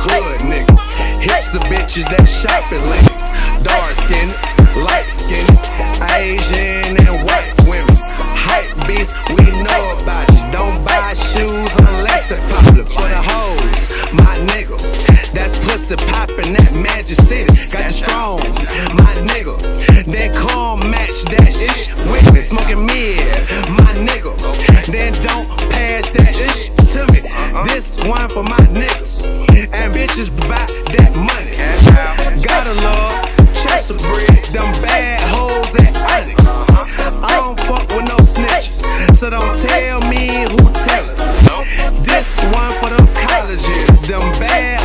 Hood, nigga. Hips of bitches that shopping links. Dark skin, light skin, Asian and white women. Hype beast, we know about you. Don't buy shoes unless they're popular. For the hoes, my nigga. That's pussy poppin' that Magic City. Got you strong, my nigga. Then come match that shit with me. Smoking mid, my nigga. Then don't pass that shit to me. This one for my niggas. Bitches buy that money. Gotta love Chester bread, them bad hoes and Onyx. I don't fuck with no snitches, so don't tell me who tell it. This one for them colleges, them bad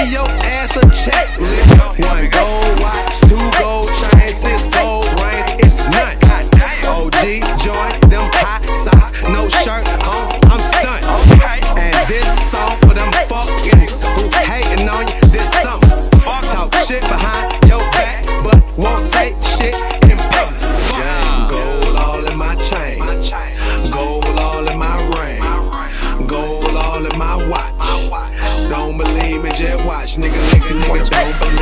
give your ass a checklist. One gold watch, nigga, nigga, nigga.